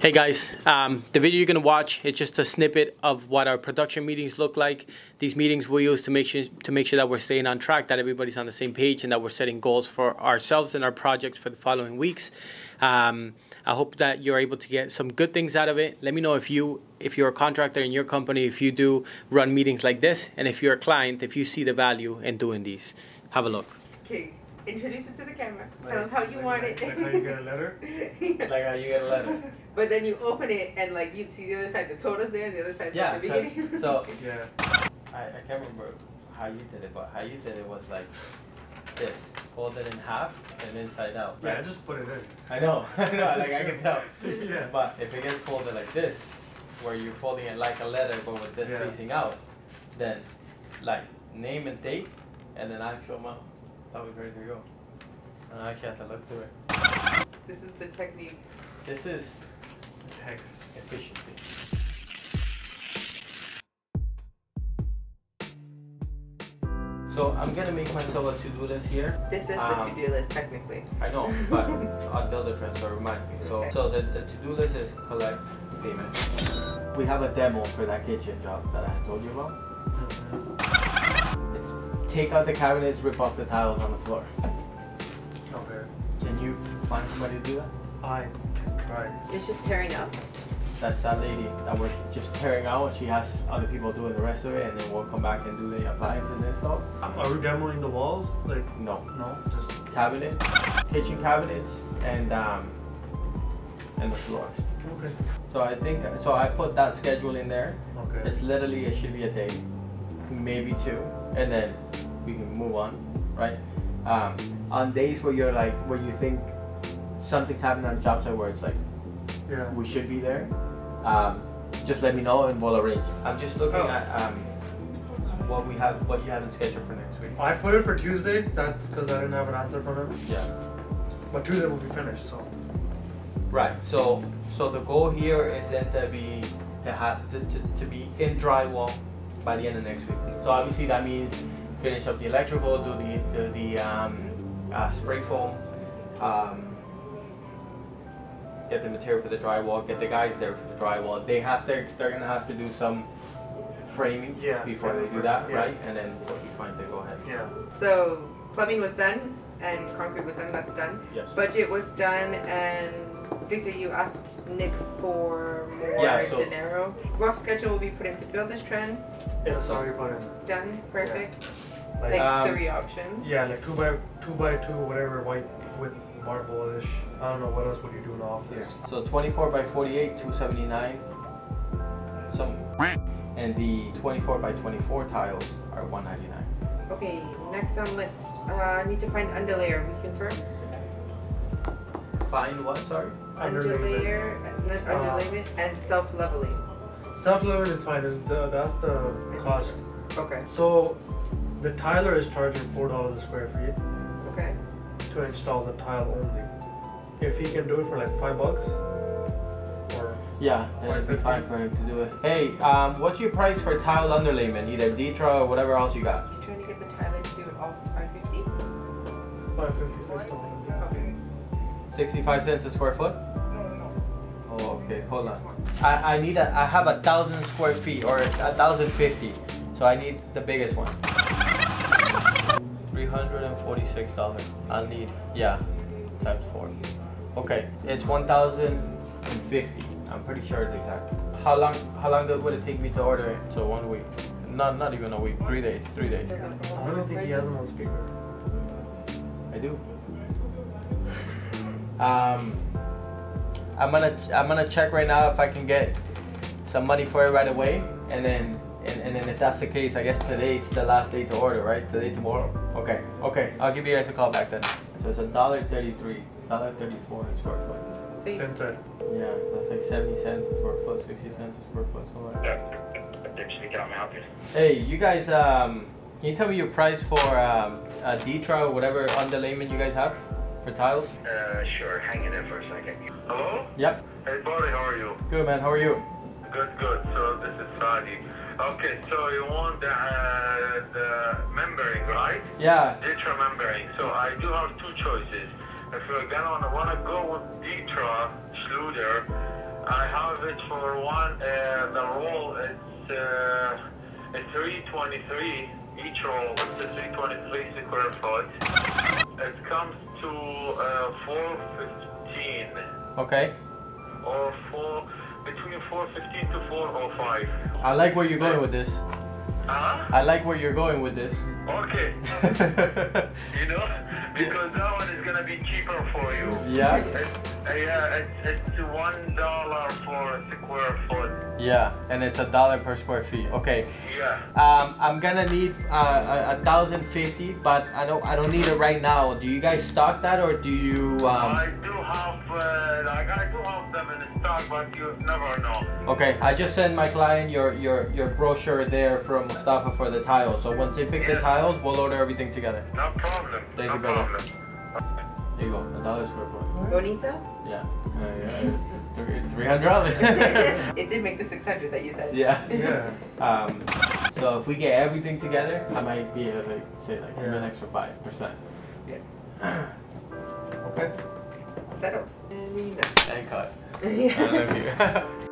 Hey guys, um, the video you're gonna watch is just a snippet of what our production meetings look like. These meetings we use to make sure to make sure that we're staying on track, that everybody's on the same page, and that we're setting goals for ourselves and our projects for the following weeks. Um, I hope that you're able to get some good things out of it. Let me know if you if you're a contractor in your company, if you do run meetings like this, and if you're a client, if you see the value in doing these. Have a look. Okay, introduce it to the camera. Like- Tell them how you like- want like- it. like how you get a letter? Like how you get a letter. But then you open it and like you'd see the other side, the total's there, and the other side's Yeah, at the 'cause- beginning. so- Yeah. I, I can't remember how you did it, but how you did it was like this, folded in half and inside out. Yeah, I just put it in. I know, I know, like I can tell. Yeah. But if it gets folded like this, where you're folding it like a letter but with this Yeah. facing out, then like name and date and then actual amount. It's always ready to go. And I actually have to look through it. this is the technique. This is Text. efficiency. So I'm gonna make myself a to-do list here. This is the Um, to-do list technically. I know, but on Buildertrend, so remind me. So, Okay. so the, the to-do list is collect payment. We have a demo for that kitchen job that I told you about. It's take out the cabinets, rip off the tiles on the floor. Okay. Can you find somebody to do that? I can try. It's just tearing up. That's that lady that we're just tearing out. She has other people doing the rest of it, and then we'll come back and do the appliances and stuff. Are we demoing the walls? Like, No, no, just. cabinets, kitchen cabinets, and um, and the floors. Okay. So I think so. I put that schedule in there. Okay. It's literally it should be a day, maybe two, and then we can move on, right? Um, on days where you're like where you think something's happening on the job site where it's like Yeah. we should be there, um, just let me know and we'll arrange. I'm just looking Oh. at um, what we have, what you have in schedule for next week. I put it for Tuesday. That's because I didn't have an answer from him. Yeah. But Tuesday will be finished, so. Right. So so the goal here is then to be to have to, to, to be in drywall by the end of next week. So obviously that means finish up the electrical, do the do the um, uh, spray foam, um, get the material for the drywall, get the guys there for the drywall. They have to they're gonna have to do some framing Yeah, before they do first, that, yeah. right? And then we'll be fine to go ahead. Yeah. So plumbing was done and concrete was done. That's done. Yes. Budget was done and Victor, you asked Nick for more Yeah, so- dinero. Rough schedule will be put into Buildertrend. It's already put in. Done. Perfect. Like, Like Um, three options. yeah, like two by two by two, whatever, white with marble-ish. I don't know what else would you do in the office. So 24 by 48, 279. Some and the 24 by 24 tiles are 199. Okay, next on list. Uh, I need to find underlayer. We confirm? Find what, sorry? Underlayment. Underlayment. Uh, and self-leveling. Self-leveling is fine. Is the, that's the cost. Okay. So the tiler is charging $4 a square feet. Okay. To install the tile only. If he can do it for like 5 bucks, yeah, that'd be fine for him to do it. Hey, um, what's your price for tile underlayment? Either Ditra or whatever else you got. You trying to get the tiler to do it all for 550 $556. 65 cents a square foot. No. Oh, okay. Hold on. I, I need a. I have a thousand square feet or a thousand fifty, so I need the biggest one. Three hundred and forty-six dollars. I'll need yeah, times four. Okay, it's one thousand and fifty. I'm pretty sure it's exact. How long? How long would it take me to order it? So one week. Not not even a week. Three days. Three days. I don't think he has them on speaker. I do. Um, I'm gonna I'm gonna check right now if I can get some money for it right away, and then and, and then if that's the case, I guess today's the last day to order, right? Today, tomorrow. Okay, okay. I'll give you guys a call back then. So it's a dollar thirty-three, dollar thirty-four a square foot. So Ten cent. Yeah, that's like seventy cents a square foot, sixty cents a square foot, something like that. Dick speaking on my help. Hey, you guys, um, can you tell me your price for um, a Ditra or whatever underlayment you guys have for tiles? Uh, sure. Hang in there for a second. Hello? Yep. Hey, buddy, how are you? Good man. How are you? Good, good. So this is Sadi. Okay, so you want the, uh, the membrane, right? Yeah. Ditra membrane. So I do have two choices. If you're gonna wanna go with Ditra Schluter, I have it for one. Uh, the roll it's uh, it's 323 each roll. It's a 323 square foot. It comes to uh, 415 Okay. or four between 415 to 405. I like where you're going with this. Huh? I like where you're going with this. Okay. You know, because that one is gonna be cheaper for you. yeah. It's, uh, yeah, it's, it's one dollar for a square foot. Yeah, and it's a dollar per square feet. Okay. Yeah. Um, I'm gonna need uh, a, a thousand fifty, but I don't I don't need it right now. Do you guys stock that or do you? I Um, do have, uh, like I do have them in stock, but you never know. okay, I just sent my client your your your brochure there from Mustafa for the tiles. So once they pick the tiles, we'll order everything together. No problem. Thank no you, brother. problem. There you go, a dollar square foot. Bonito? Yeah. Uh, yeah, three three hundred dollars. it did make the 600 that you said. yeah. Yeah. Um, so if we get everything together, I might be able to say like give me an extra five percent. Yeah. okay. Settled. And we know. And cut. I yeah. love you.